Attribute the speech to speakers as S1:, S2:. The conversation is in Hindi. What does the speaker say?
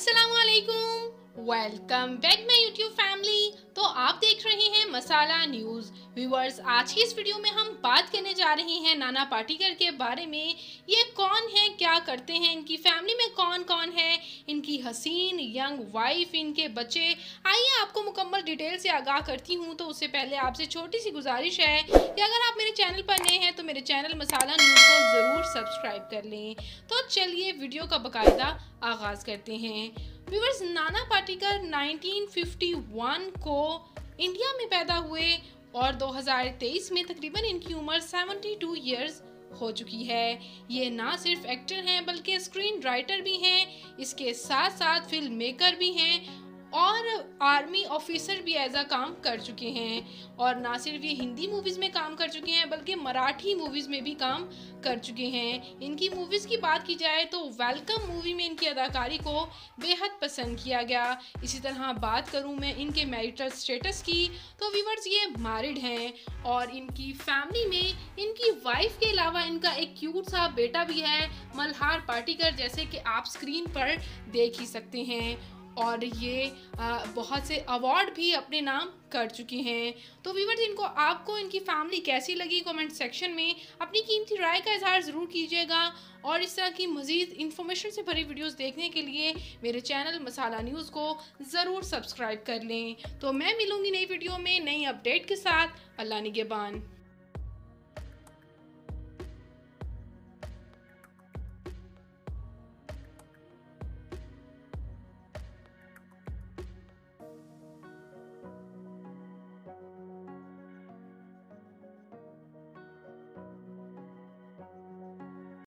S1: अस्सलाम वालेकुम welcome back my YouTube family तो आप देख रहे हैं मसाला न्यूज़ व्यूवर्स आज की इस वीडियो में हम बात करने जा रहे हैं नाना पाटीकर के बारे में। ये कौन है, क्या करते हैं, इनकी फैमिली में कौन कौन है? इनकी हसीन यंग वाइफ इनके बच्चे। आइए आपको मुकम्मल डिटेल से आगाह करती हूँ तो उससे पहले आपसे छोटी सी गुजारिश है कि अगर आप मेरे चैनल पर नए हैं तो मेरे चैनल मसाला न्यूज़ को ज़रूर सब्सक्राइब कर लें। तो चलिए वीडियो का बाकायदा आगाज़ करते हैं। व्यूवर्स नाना पाटेकर 1951 को इंडिया में पैदा हुए और 2023 में तकरीबन इनकी उम्र 72 इयर्स हो चुकी है। ये ना सिर्फ़ एक्टर हैं, बल्कि स्क्रीन राइटर भी हैं। इसके साथ साथ फ़िल्म मेकर भी हैं। आर्मी ऑफिसर भी एज अ काम कर चुके हैं और ना सिर्फ़ ये हिंदी मूवीज़ में काम कर चुके हैं, बल्कि मराठी मूवीज़ में भी काम कर चुके हैं। इनकी मूवीज़ की बात की जाए तो वेलकम मूवी में इनकी अदाकारी को बेहद पसंद किया गया। इसी तरह बात करूँ मैं इनके मैरिटल स्टेटस की तो वीवर्स ये मैरिड हैं और इनकी फैमिली में इनकी वाइफ के अलावा इनका एक क्यूट सा बेटा भी है, मल्हार पार्टिकर जैसे कि आप स्क्रीन पर देख ही सकते हैं। और ये बहुत से अवार्ड भी अपने नाम कर चुके हैं। तो वीवर्स इनको, आपको, इनकी फैमिली कैसी लगी कमेंट सेक्शन में? अपनी कीमती राय का इजहार ज़रूर कीजिएगा। और इस तरह की मज़ीद इन्फॉर्मेशन से भरी वीडियोस देखने के लिए मेरे चैनल मसाला न्यूज़ को ज़रूर सब्सक्राइब कर लें। तो मैं मिलूँगी नई वीडियो में नई अपडेट के साथ। अल्लाह निगेबान।